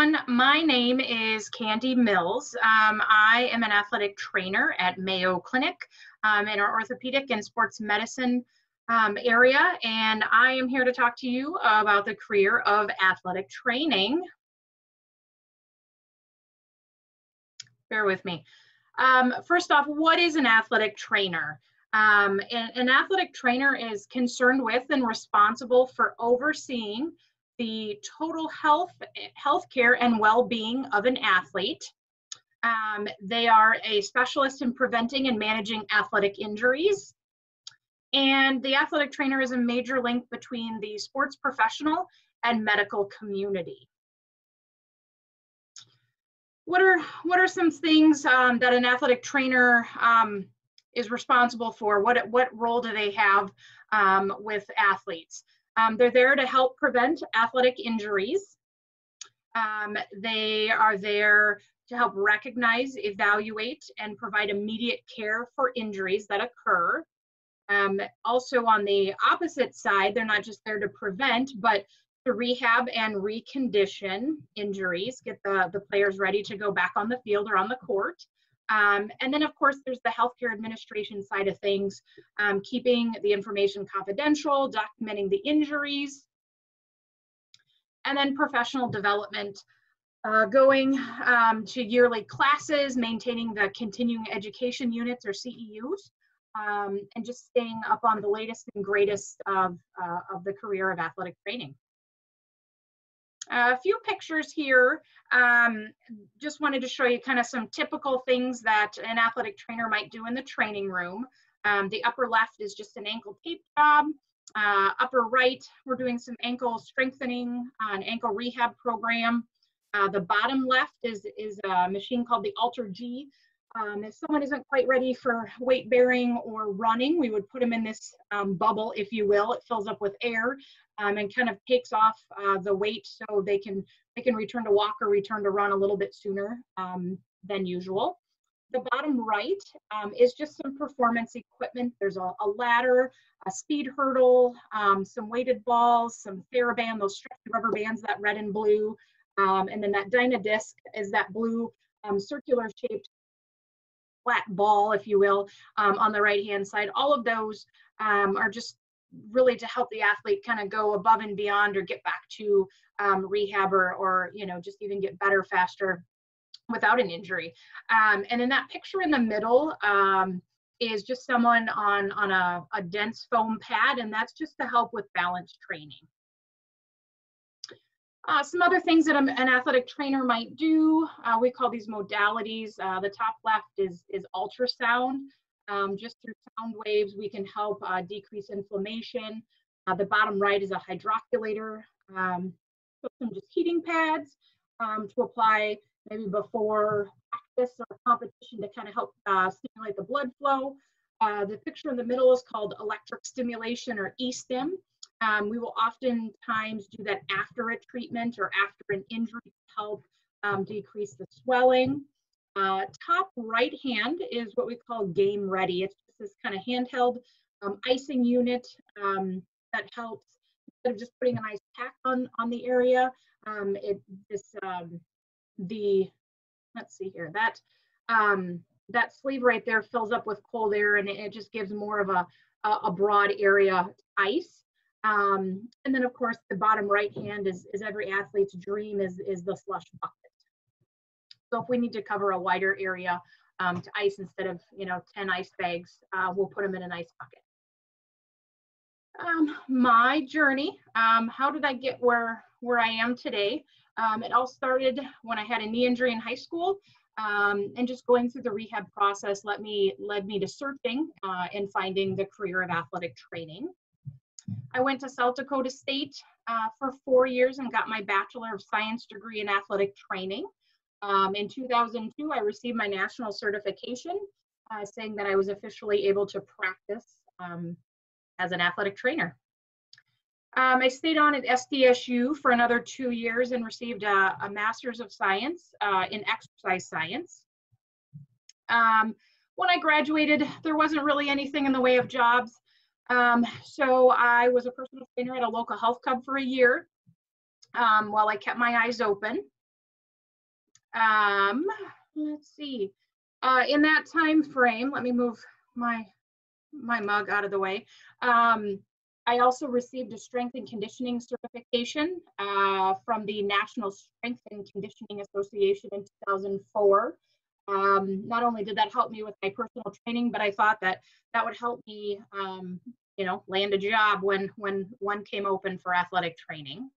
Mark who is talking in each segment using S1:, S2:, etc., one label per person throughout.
S1: everyone. My name is Candee Mills. Um, I am an athletic trainer at Mayo Clinic um, in our orthopedic and sports medicine um, area, and I am here to talk to you about the career of athletic training. Bear with me. Um, first off, what is an athletic trainer? Um, an, an athletic trainer is concerned with and responsible for overseeing the total health, health care and well-being of an athlete. Um, they are a specialist in preventing and managing athletic injuries. And the athletic trainer is a major link between the sports professional and medical community. What are, what are some things um, that an athletic trainer um, is responsible for? What, what role do they have um, with athletes? Um, they're there to help prevent athletic injuries. Um, they are there to help recognize, evaluate, and provide immediate care for injuries that occur. Um, also on the opposite side, they're not just there to prevent, but to rehab and recondition injuries, get the, the players ready to go back on the field or on the court. Um, and then, of course, there's the healthcare administration side of things, um, keeping the information confidential, documenting the injuries, and then professional development, uh, going um, to yearly classes, maintaining the continuing education units or CEUs, um, and just staying up on the latest and greatest of, uh, of the career of athletic training a few pictures here. Um, just wanted to show you kind of some typical things that an athletic trainer might do in the training room. Um, the upper left is just an ankle tape job. Uh, upper right, we're doing some ankle strengthening, uh, an ankle rehab program. Uh, the bottom left is, is a machine called the AlterG. Um, if someone isn't quite ready for weight bearing or running, we would put them in this um, bubble, if you will. It fills up with air um, and kind of takes off uh, the weight so they can they can return to walk or return to run a little bit sooner um, than usual. The bottom right um, is just some performance equipment. There's a, a ladder, a speed hurdle, um, some weighted balls, some TheraBand, those stretchy rubber bands, that red and blue, and then that Dynadisc is that blue um, circular shaped flat ball, if you will, um, on the right hand side. All of those um, are just really to help the athlete kind of go above and beyond or get back to um, rehab or, or, you know, just even get better faster without an injury. Um, and then that picture in the middle um, is just someone on, on a, a dense foam pad, and that's just to help with balance training. Uh, some other things that an athletic trainer might do, uh, we call these modalities. Uh, the top left is, is ultrasound. Um, just through sound waves, we can help uh, decrease inflammation. Uh, the bottom right is a hydrocollator. Um, so some just heating pads um, to apply maybe before practice or competition to kind of help uh, stimulate the blood flow. The picture in the middle is called electric stimulation or E-stim. Um, we will oftentimes do that after a treatment or after an injury to help um, decrease the swelling. Uh, top right hand is what we call game ready. It's just this kind of handheld um, icing unit um, that helps instead of just putting an ice pack on on the area. Um, it this um, the let's see here that that sleeve right there fills up with cold air and it, it just gives more of a, a broad area ice. Um, and then of course the bottom right hand is, is every athlete's dream is, is the slush bucket. So if we need to cover a wider area um, to ice instead of, you know, 10 ice bags, uh, we'll put them in an ice bucket. Um, my journey, um, how did I get where, where I am today? Um, it all started when I had a knee injury in high school. Um, and just going through the rehab process led me led me to searching uh, and finding the career of athletic training. I went to South Dakota State uh, for four years and got my Bachelor of Science degree in athletic training. Um, in 2002, I received my national certification uh, saying that I was officially able to practice um, as an athletic trainer. Um, I stayed on at SDSU for another two years and received a, a Master's of Science uh, in Exercise Science. Um, when I graduated, there wasn't really anything in the way of jobs. Um, so I was a personal trainer at a local health club for a year um, while I kept my eyes open. Um, let's see. Uh, in that time frame, let me move my my mug out of the way. Um, I also received a strength and conditioning certification uh, from the National Strength and Conditioning Association in 2004. Um, not only did that help me with my personal training, but I thought that that would help me, um, you know, land a job when when one came open for athletic training.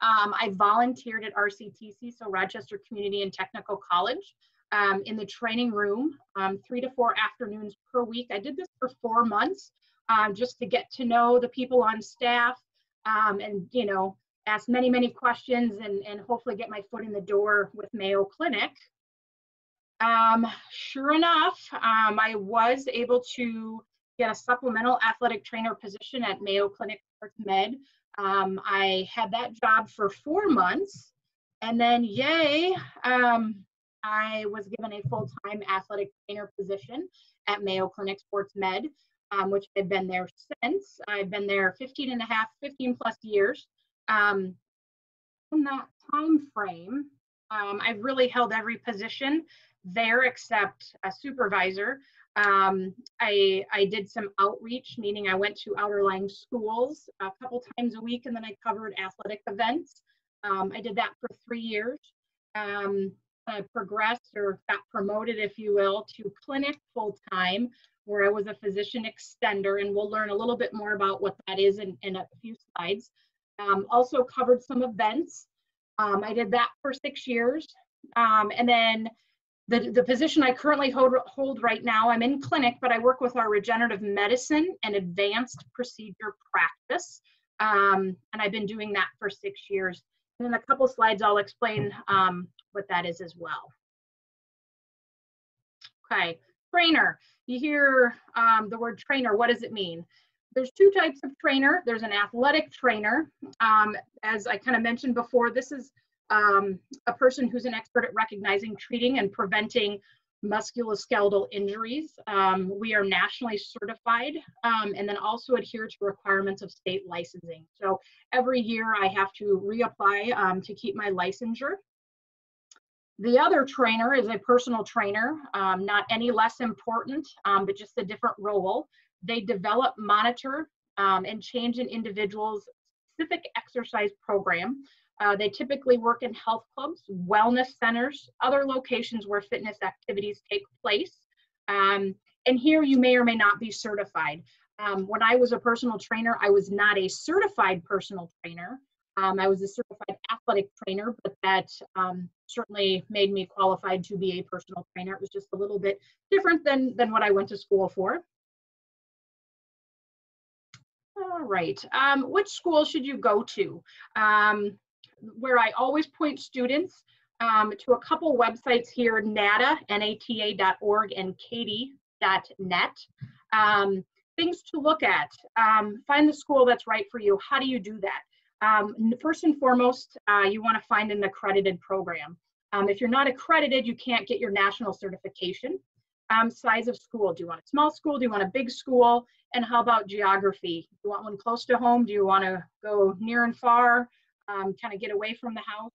S1: Um, I volunteered at RCTC, so Rochester Community and Technical College, um, in the training room, um, three to four afternoons per week. I did this for four months um, just to get to know the people on staff um, and, you know, ask many, many questions and, and hopefully get my foot in the door with Mayo Clinic. Um, sure enough, I was able to get a supplemental athletic trainer position at Mayo Clinic Sports Med. Um, I had that job for four months, and then yay, um, I was given a full-time athletic trainer position at Mayo Clinic Sports Med, um, which I've been there since. I've been there 15 and a half, 15 plus years. Um, in that time frame, um, I've really held every position there except a supervisor. Um, I, I did some outreach, meaning I went to outerlying schools a couple times a week and then I covered athletic events. Um, I did that for three years. Um, I progressed or got promoted, if you will, to clinic full time, where I was a physician extender, and we'll learn a little bit more about what that is in, in a few slides. Um, also covered some events. Um, I did that for six years. Um, and then the, the position I currently hold, hold right now, I'm in clinic, but I work with our regenerative medicine and advanced procedure practice. Um, and I've been doing that for six years. And in a couple slides, I'll explain um, what that is as well. Okay, trainer. You hear um, the word trainer, what does it mean? There's two types of trainer. There's an athletic trainer. Um, as I kind of mentioned before, this is um, a person who's an expert at recognizing, treating, and preventing musculoskeletal injuries. Um, we are nationally certified um, and then also adhere to requirements of state licensing. So every year I have to reapply um, to keep my licensure. The other trainer is a personal trainer, um, not any less important, um, but just a different role. They develop, monitor, um, and change an individual's specific exercise program uh, they typically work in health clubs, wellness centers, other locations where fitness activities take place. Um, and here you may or may not be certified. Um, when I was a personal trainer, I was not a certified personal trainer. Um, I was a certified athletic trainer, but that um, certainly made me qualified to be a personal trainer. It was just a little bit different than, than what I went to school for. All right, um, which school should you go to? Where I always point students um, to a couple websites here, NATA, nata.org, and CAATE.net. Um, things to look at. Um, find the school that's right for you. How do you do that? Um, first and foremost, uh, you want to find an accredited program. Um, if you're not accredited, you can't get your national certification. Um, size of school. Do you want a small school? Do you want a big school? And how about geography? Do you want one close to home? Do you want to go near and far? Um, kind of get away from the house.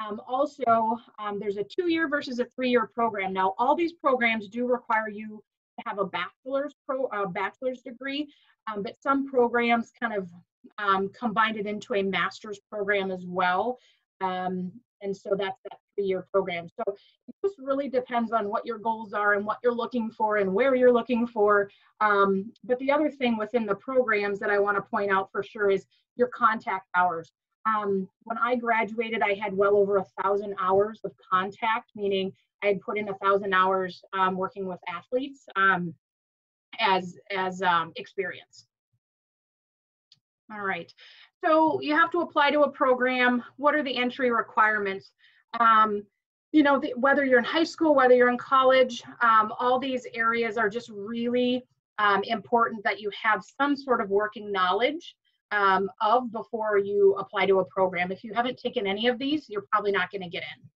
S1: Um, also, um, there's a two-year versus a three-year program. Now, all these programs do require you to have a bachelor's pro bachelor's degree, um, but some programs kind of um, combined it into a master's program as well. And so that's that three-year program. So it just really depends on what your goals are and what you're looking for and where you're looking for. Um, but the other thing within the programs that I want to point out for sure is your contact hours. Um, when I graduated, I had well over a thousand hours of contact, meaning I had put in a thousand hours um, working with athletes um, as as um, experience. All right, so you have to apply to a program. What are the entry requirements? Um, you know, the, whether you're in high school, whether you're in college, um, all these areas are just really important that you have some sort of working knowledge um, of before you apply to a program. If you haven't taken any of these, you're probably not going to get in.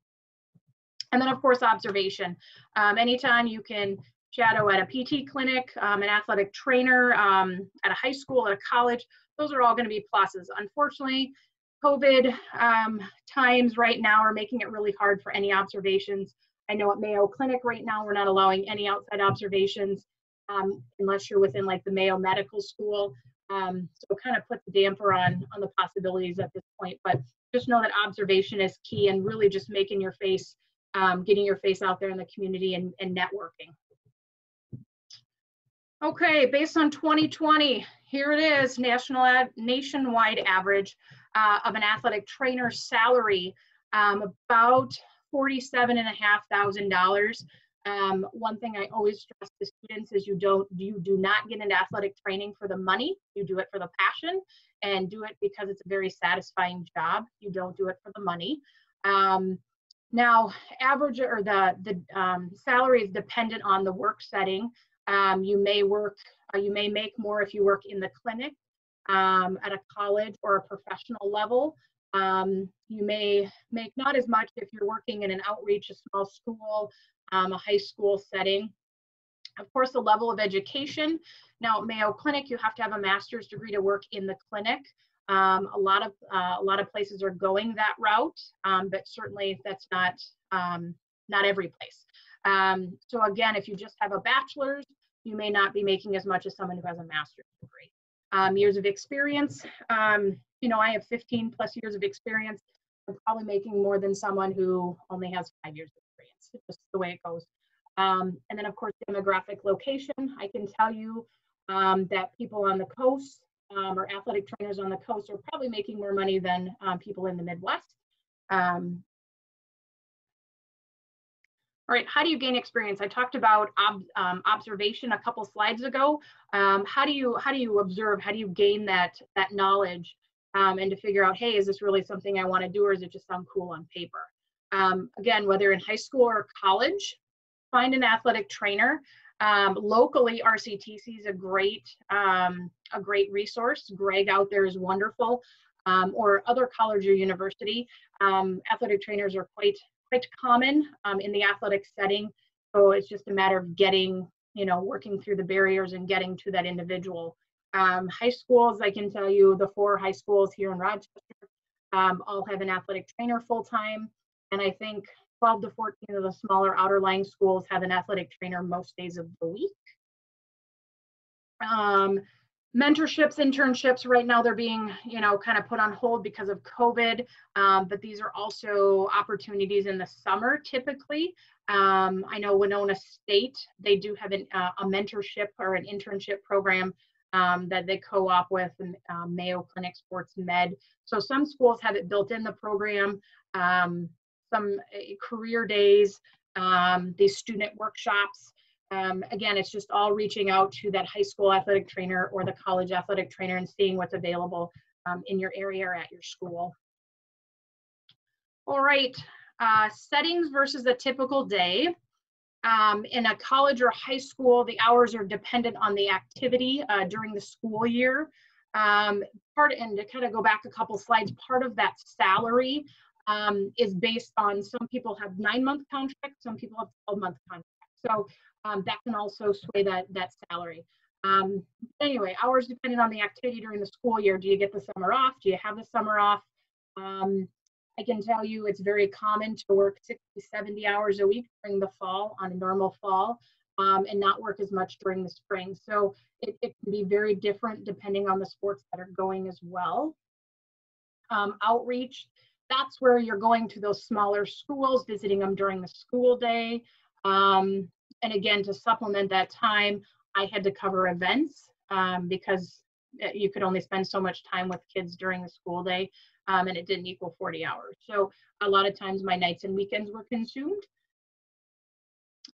S1: And then, of course, observation. Um, anytime you can shadow at a PT clinic, um, an athletic trainer, um, at a high school, at a college, those are all going to be pluses. Unfortunately, COVID um, times right now are making it really hard for any observations. I know at Mayo Clinic right now, we're not allowing any outside observations um, unless you're within like the Mayo Medical School. Um, so kind of put the damper on on the possibilities at this point. But just know that observation is key and really just making your face, um, getting your face out there in the community and, and networking. Okay, based on 2020, here it is, national ad, nationwide average uh, of an athletic trainer's salary, um, about $47,500. Um, one thing I always stress to students is you don't you do not get into athletic training for the money. You do it for the passion and do it because it's a very satisfying job. You don't do it for the money. Um, now, average or the the um, salary is dependent on the work setting. Um, you may work, uh, you may make more if you work in the clinic um, at a college or a professional level. Um, you may make not as much if you're working in an outreach, a small school, um, a high school setting. Of course, the level of education. Now, at Mayo Clinic, you have to have a master's degree to work in the clinic. Um, a lot of uh, a lot of places are going that route, um, but certainly that's not um, not every place. Um, so again, if you just have a bachelor's, you may not be making as much as someone who has a master's degree. Um, years of experience, um, you know, I have 15 plus years of experience. I'm probably making more than someone who only has five years of. It's just the way it goes. Um, and then of course, demographic location. I can tell you um, that people on the coast um, or athletic trainers on the coast are probably making more money than um, people in the Midwest. Um, all right, how do you gain experience? I talked about ob, um, observation a couple slides ago. How do you how do you observe? How do you gain that that knowledge and to figure out, hey, is this really something I want to do, or is it just sound cool on paper? Um, again, whether in high school or college, find an athletic trainer. Um, locally, RCTC is a great um, a great resource. Greg out there is wonderful. or other college or university, athletic trainers are quite quite common um, in the athletic setting. So it's just a matter of getting, you know, working through the barriers and getting to that individual. Um, high schools, I can tell you the four high schools here in Rochester um, all have an athletic trainer full time. And I think 12 to 14 of the smaller outer line schools have an athletic trainer most days of the week. Um, mentorships internships right now they're being you know kind of put on hold because of covid um, but these are also opportunities in the summer typically um, i know winona state they do have an, uh, a mentorship or an internship program um, that they co-op with um, mayo clinic sports med so some schools have it built in the program um, some uh, career days um, these student workshops um, again, it's just all reaching out to that high school athletic trainer or the college athletic trainer and seeing what's available um, in your area or at your school. All right, uh, settings versus a typical day. Um, in a college or high school, the hours are dependent on the activity uh, during the school year. Um, part and to kind of go back a couple slides, part of that salary um, is based on some people have nine month contracts, some people have 12 month contracts. So um, that can also sway that, that salary. Um, anyway, hours depending on the activity during the school year. Do you get the summer off? Do you have the summer off? Um, I can tell you it's very common to work 60, 70 hours a week during the fall on a normal fall um, and not work as much during the spring. So it, it, can be very different depending on the sports that are going as well. Um, outreach, that's where you're going to those smaller schools, visiting them during the school day. Um, and again, to supplement that time, I had to cover events um, because uh, you could only spend so much time with kids during the school day um, and it didn't equal 40 hours. So a lot of times my nights and weekends were consumed.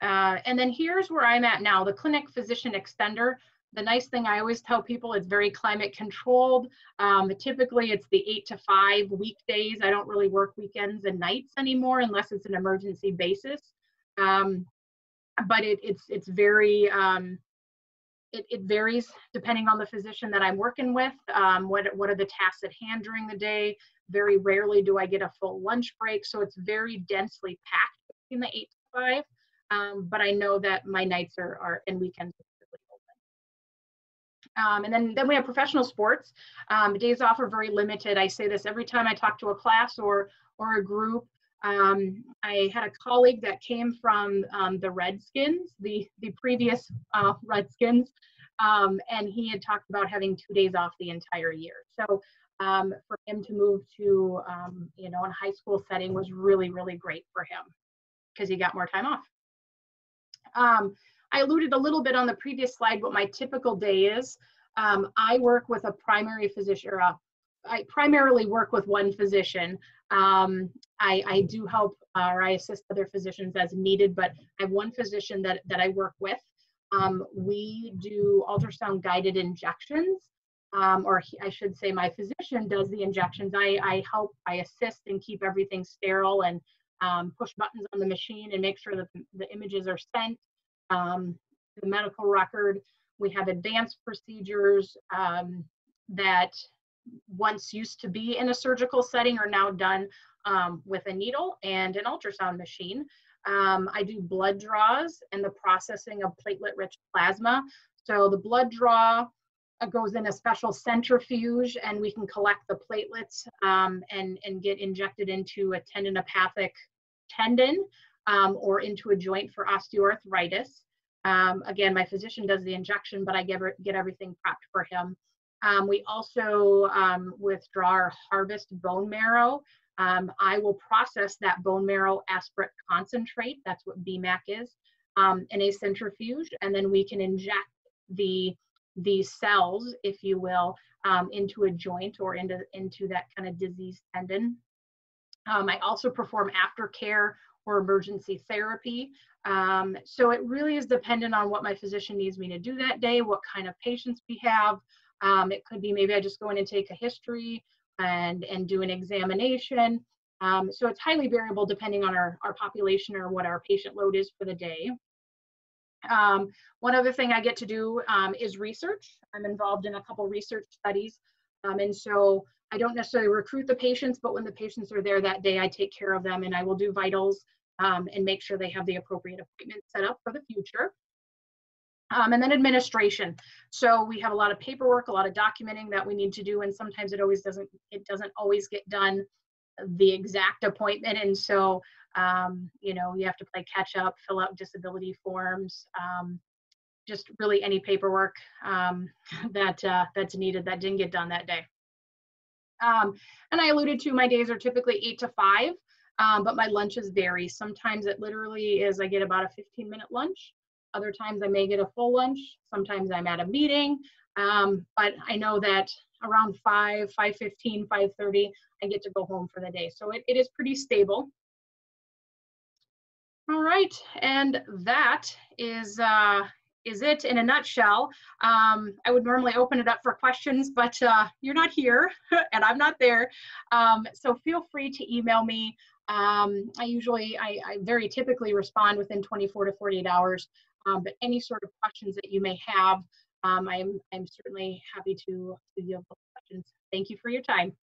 S1: Uh, and then here's where I'm at now, the clinic physician extender. The nice thing I always tell people, it's very climate controlled. Um, typically it's the eight to five weekdays. I don't really work weekends and nights anymore unless it's an emergency basis. Um, but it, it's it's very um, it, it, varies depending on the physician that I'm working with. Um, what what are the tasks at hand during the day? Very rarely do I get a full lunch break, so it's very densely packed in the eight to five. Um, but I know that my nights are, are and weekends Um, and then, then we have professional sports. Um, days off are very limited. I say this every time I talk to a class or, or a group. Um, I had a colleague that came from um, the Redskins, the, the previous uh, Redskins, um, and he had talked about having two days off the entire year. So um, for him to move to, you know, a high school setting was really, really great for him because he got more time off. I alluded a little bit on the previous slide what my typical day is. Um, I work with a primary physician, or a, I primarily work with one physician. Um, I, I, do help uh, or I assist other physicians as needed, but I have one physician that, that I work with. Um, we do ultrasound guided injections, um, or he, I should say my physician does the injections. I, I help, I assist and keep everything sterile and um, push buttons on the machine and make sure that the images are sent um, the medical record. We have advanced procedures um, that once used to be in a surgical setting are now done um, with a needle and an ultrasound machine. Um, I do blood draws and the processing of platelet-rich plasma. So the blood draw uh, goes in a special centrifuge and we can collect the platelets um, and, and get injected into a tendinopathic tendon um, or into a joint for osteoarthritis. Um, again, my physician does the injection, but I get, get everything prepped for him. Um, we also um, withdraw our harvest bone marrow. Um, I will process that bone marrow aspirate concentrate, that's what BMAC is, um, in a centrifuge, and then we can inject the, the cells, if you will, into a joint or into, into that kind of diseased tendon. Um, I also perform aftercare or emergency therapy. Um, so it really is dependent on what my physician needs me to do that day, what kind of patients we have. Um, it could be maybe I just go in and take a history and, and do an examination. Um, so it's highly variable depending on our, our population or what our patient load is for the day. Um, one other thing I get to do um, is research. I'm involved in a couple research studies. Um, and so I don't necessarily recruit the patients, but when the patients are there that day, I take care of them and I will do vitals um, and make sure they have the appropriate appointment set up for the future. Um, and then administration. So we have a lot of paperwork, a lot of documenting that we need to do, and sometimes it always doesn't, it doesn't always get done the exact appointment. And so, um, you know, you have to play catch up, fill out disability forms, um, just really any paperwork um, that uh, that's needed that didn't get done that day. Um, and I alluded to my days are typically eight to five, um, but my lunches vary. Sometimes it literally is I get about a 15 minute lunch. Other times I may get a full lunch. Sometimes I'm at a meeting. Um, but I know that around 5, 5.15, 5.30, I get to go home for the day. So it, it is pretty stable. All right, and that is uh, is it in a nutshell. Um, I would normally open it up for questions, but uh, you're not here and I'm not there. Um, so feel free to email me. Um, I usually, I, I, very typically respond within 24 to 48 hours, um, but any sort of questions that you may have, um, I'm, I'm certainly happy to, to yield questions. Thank you for your time.